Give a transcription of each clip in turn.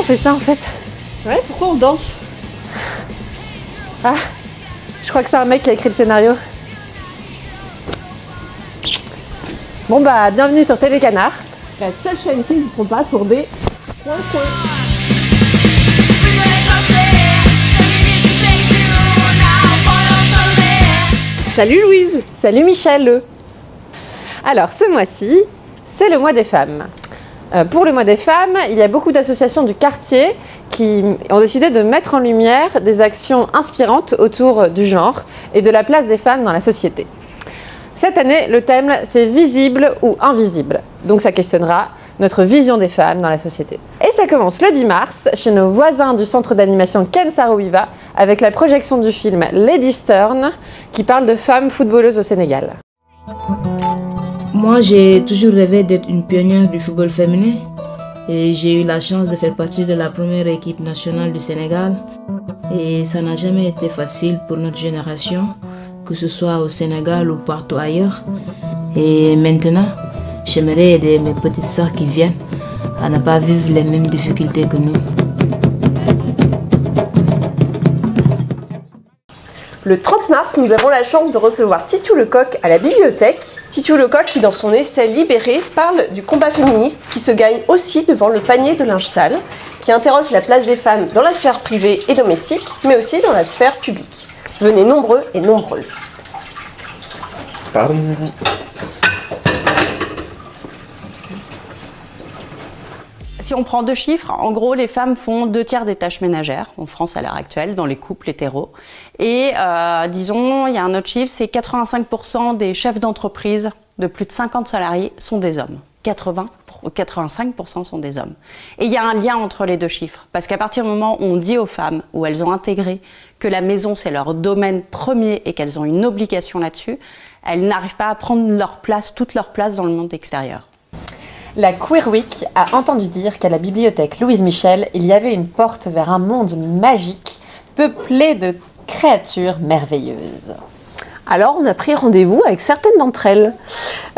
on fait ça en fait Ouais, pourquoi on danse Ah, je crois que c'est un mec qui a écrit le scénario. Bon bah, bienvenue sur Télécanard. La seule chaîne qui ne prend pas pour des coins coins. Salut Louise Salut Michel Alors ce mois-ci, c'est le mois des femmes. Euh, pour le mois des femmes, il y a beaucoup d'associations du quartier qui ont décidé de mettre en lumière des actions inspirantes autour du genre et de la place des femmes dans la société. Cette année, le thème, c'est visible ou invisible. Donc ça questionnera notre vision des femmes dans la société. Et ça commence le 10 mars chez nos voisins du centre d'animation Ken Saro-Wiva avec la projection du film Lady Stern qui parle de femmes footballeuses au Sénégal. Moi, j'ai toujours rêvé d'être une pionnière du football féminin et j'ai eu la chance de faire partie de la première équipe nationale du Sénégal. Et ça n'a jamais été facile pour notre génération, que ce soit au Sénégal ou partout ailleurs. Et maintenant, j'aimerais aider mes petites sœurs qui viennent à ne pas vivre les mêmes difficultés que nous. Le 30 mars, nous avons la chance de recevoir Titou Lecoq à la bibliothèque. Titou Lecoq qui, dans son essai Libéré, parle du combat féministe qui se gagne aussi devant le panier de linge sale, qui interroge la place des femmes dans la sphère privée et domestique, mais aussi dans la sphère publique. Venez nombreux et nombreuses. Si on prend deux chiffres, en gros, les femmes font deux tiers des tâches ménagères en France à l'heure actuelle, dans les couples hétéros. Et euh, disons, il y a un autre chiffre, c'est 85% des chefs d'entreprise de plus de 50 salariés sont des hommes. 80 85% sont des hommes. Et il y a un lien entre les deux chiffres, parce qu'à partir du moment où on dit aux femmes, où elles ont intégré que la maison c'est leur domaine premier et qu'elles ont une obligation là-dessus, elles n'arrivent pas à prendre leur place, toute leur place dans le monde extérieur. La Queer Week a entendu dire qu'à la bibliothèque Louise Michel, il y avait une porte vers un monde magique peuplé de créatures merveilleuses. Alors, on a pris rendez-vous avec certaines d'entre elles.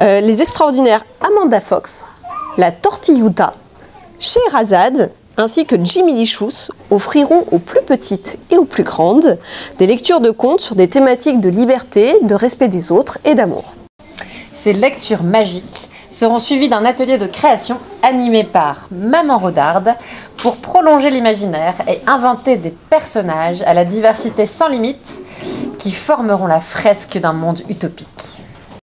Euh, les extraordinaires Amanda Fox, la Tortilluta, Scheherazade, ainsi que Jimmy Lichous offriront aux plus petites et aux plus grandes des lectures de contes sur des thématiques de liberté, de respect des autres et d'amour. Ces lectures magiques seront suivies d'un atelier de création animé par Maman Rodarde pour prolonger l'imaginaire et inventer des personnages à la diversité sans limite qui formeront la fresque d'un monde utopique.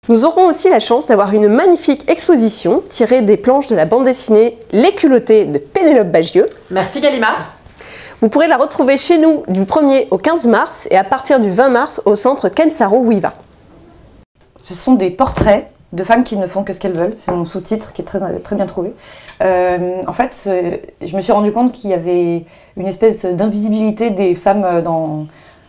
Nous aurons aussi la chance d'avoir une magnifique exposition tirée des planches de la bande dessinée Les culottés de Pénélope Bagieux. Merci Gallimard. Vous pourrez la retrouver chez nous du 1er au 15 mars et à partir du 20 mars au centre Kensaro Wiva. Ce sont des portraits de femmes qui ne font que ce qu'elles veulent. C'est mon sous-titre qui est très, très bien trouvé. Euh, en fait, je me suis rendu compte qu'il y avait une espèce d'invisibilité des femmes dans.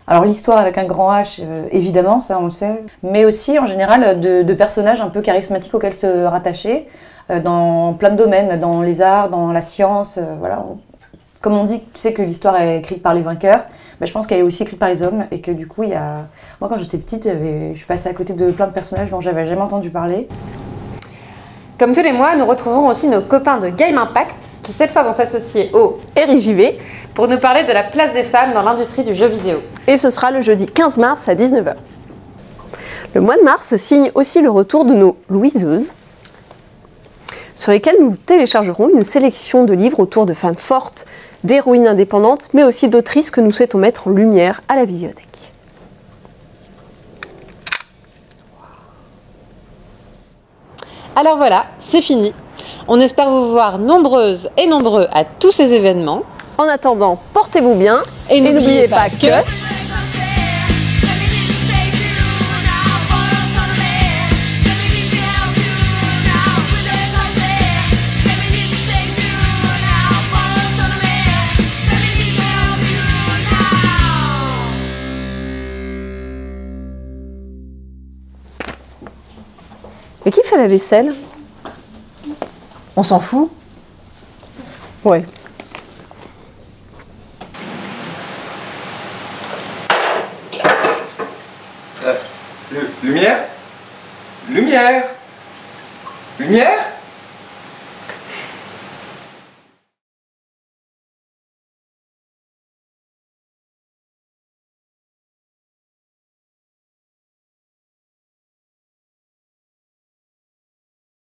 Alors l'histoire avec un grand H, euh, évidemment, ça on le sait, mais aussi en général de, de personnages un peu charismatiques auxquels se rattacher euh, dans plein de domaines, dans les arts, dans la science, voilà. Comme on dit, tu sais que l'histoire est écrite par les vainqueurs, mais je pense qu'elle est aussi écrite par les hommes et que du coup, il y a... moi quand j'étais petite, je suis passée à côté de plein de personnages dont j'avais jamais entendu parler. Comme tous les mois, nous retrouvons aussi nos copains de Game Impact qui cette fois vont s'associer au RIJV pour nous parler de la place des femmes dans l'industrie du jeu vidéo. Et ce sera le jeudi 15 mars à 19h. Le mois de mars signe aussi le retour de nos Louiseuses, sur lesquelles nous téléchargerons une sélection de livres autour de femmes fortes, d'héroïnes indépendantes, mais aussi d'autrices que nous souhaitons mettre en lumière à la bibliothèque. Alors voilà, c'est fini. On espère vous voir nombreuses et nombreux à tous ces événements. En attendant, portez-vous bien et n'oubliez pas que... Et qui fait la vaisselle? On s'en fout. Ouais. Lumière? Lumière. Lumière?